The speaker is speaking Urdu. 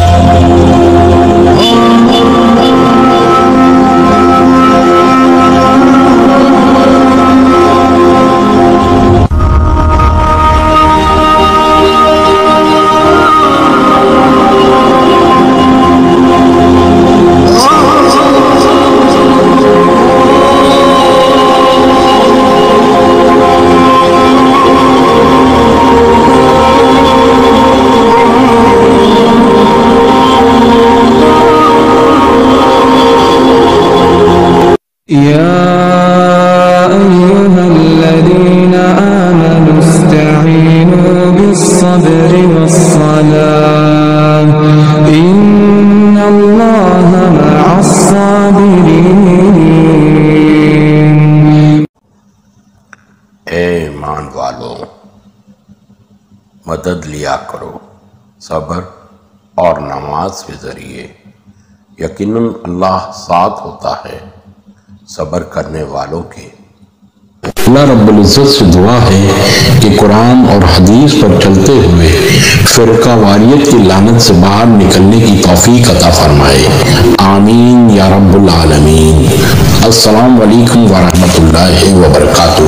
Dios. يا أيها الذين آمنوا استعينوا بالصبر والصلاة. إن الله مع الصابرين. اے ایمان والو، مدد لیا کرو، صبر اور نماز کے ذریعے. یقیناً اللہ ساتھ ہوتا ہے۔ صبر کرنے والوں کے۔ اللہ رب العزت سے دعا ہے کہ قرآن اور حدیث پر چلتے ہوئے فرقہ واریت کی لانت سے باہر نکلنے کی توفیق عطا فرمائے۔ آمین یا رب العالمین۔ السلام علیکم ورحمۃ اللہ وبرکاتہ۔